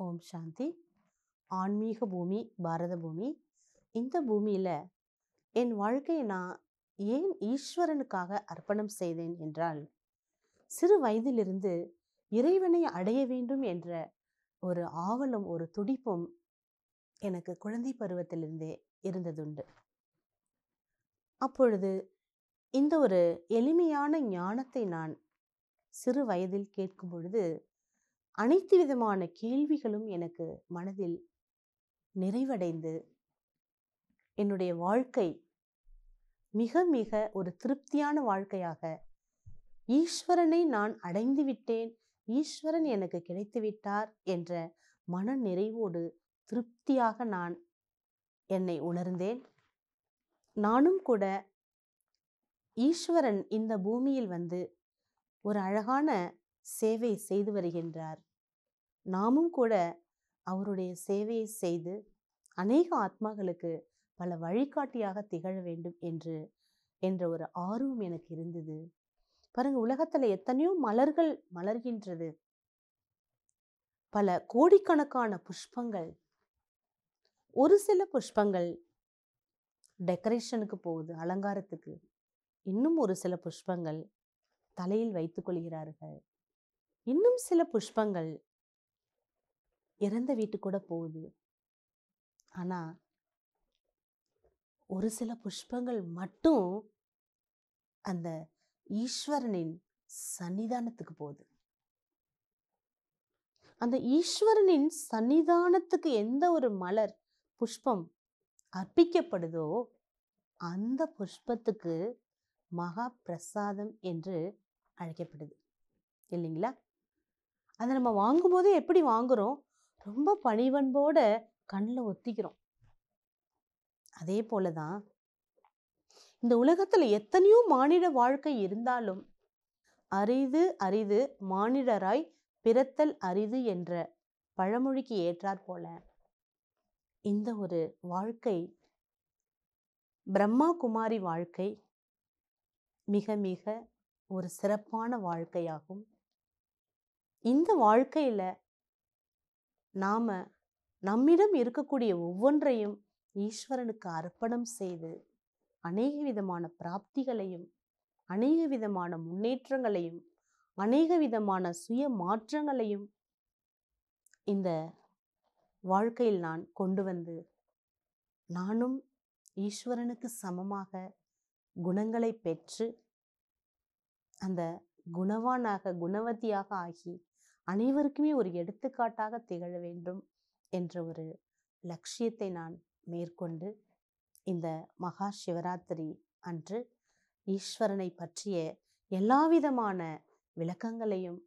ஓம் சாந்தி. ஆன்மீக பூமி பாரத பூமி. இந்த பூமியில் என் வாழ்க்கையை நான் ஏன் ஈஸ்வரனுக்காக அர்ப்பணம் செய்தேன் என்றால் சிறு வயதிலிருந்து இறைவனை அடைய வேண்டும் என்ற ஒரு ஆவலும் ஒரு துடிப்பும் எனக்கு குழந்தை பருவத்திலிருந்தே இருந்ததுண்டு. அப்பொழுது இந்த ஒரு எளிமையான ஞானத்தை நான் சிறு வயதில் கேட்கும் பொழுது அனைத்து விதமான கேள்விகளும் எனக்கு மனதில் நிறைவடைந்து என்னுடைய வாழ்க்கை மிக மிக ஒரு திருப்தியான வாழ்க்கையாக ஈஸ்வரனை நான் அடைந்து விட்டேன் ஈஸ்வரன் எனக்கு கிடைத்து விட்டார் என்ற மன நிறைவோடு திருப்தியாக நான் என்னை உணர்ந்தேன். நானும் கூட ஈஸ்வரன் இந்த பூமியில் வந்து ஒரு அழகான சேவை செய்து வருகின்றார். நாமும் கூட அவருடைய சேவையை செய்து அநேக ஆத்மாக்களுக்கு பல வழிகாட்டியாக திகழ வேண்டும் என்று என்ற ஒரு ஆர்வம் எனக்கு இருந்தது. பாருங்க உலகத்துல எத்தனையோ மலர்கள் மலர்கின்றது. பல கோடிக்கணக்கான புஷ்பங்கள். ஒரு சில புஷ்பங்கள் டெக்கரேஷனுக்கு போகுது அலங்காரத்துக்கு. இன்னும் ஒரு சில புஷ்பங்கள் தலையில் வைத்துக் கொள்கிறார்கள். இன்னும் சில புஷ்பங்கள் இறந்த வீட்டு கூட போகுது. ஆனா ஒரு சில புஷ்பங்கள் மட்டும் அந்த ஈஸ்வரனின் சன்னிதானத்துக்கு போகுது. அந்த ஈஸ்வரனின் சன்னிதானத்துக்கு எந்த ஒரு மலர் புஷ்பம் அர்ப்பிக்கப்படுதோ அந்த புஷ்பத்துக்கு மகா பிரசாதம் என்று அழைக்கப்படுது. இல்லைங்களா? அதை நம்ம வாங்கும்போது எப்படி வாங்குறோம்? ரொம்ப பணிவன்போட கண்ணில் ஒத்திக்கிறோம். அதே போல தான் இந்த உலகத்தில் எத்தனையோ மானிட வாழ்க்கை இருந்தாலும் அரிது அரிது மானிடராய் பிறத்தல் அரிது என்ற பழமொழிக்கு ஏற்றாற் போல இந்த ஒரு வாழ்க்கை பிரம்மா குமாரி வாழ்க்கை மிக மிக ஒரு சிறப்பான வாழ்க்கையாகும். இந்த வாழ்க்கையில் நாம நம்மிடம் இருக்கக்கூடிய ஒவ்வொன்றையும் ஈஸ்வரனுக்கு அர்ப்பணம் செய்து அநேக விதமான பிராப்திகளையும் அநேக விதமான முன்னேற்றங்களையும் அநேக விதமான சுய மாற்றங்களையும் இந்த வாழ்க்கையில் நான் கொண்டு வந்து நானும் ஈஸ்வரனுக்கு சமமாக குணங்களை பெற்று அந்த குணவானாக குணவதியாக ஆகி அனைவருக்குமே ஒரு எடுத்துக்காட்டாக திகழ வேண்டும் என்ற ஒரு லட்சியத்தை நான் மேற்கொண்டு இந்த மகா சிவராத்திரி அன்று ஈஸ்வரனை பற்றிய எல்லாவிதமான விளக்கங்களையும்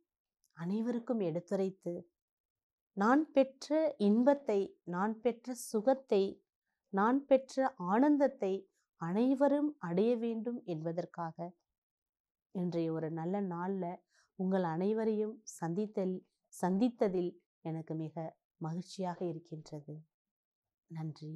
அனைவருக்கும் எடுத்துரைத்து நான் பெற்ற இன்பத்தை நான் பெற்ற சுகத்தை நான் பெற்ற ஆனந்தத்தை அனைவரும் அடைய வேண்டும் என்பதற்காக இன்றைய ஒரு நல்ல நாளில் உங்கள் அனைவரையும் சந்தித்தல் சந்தித்ததில் எனக்கு மிக மகிழ்ச்சியாக இருக்கின்றது. நன்றி.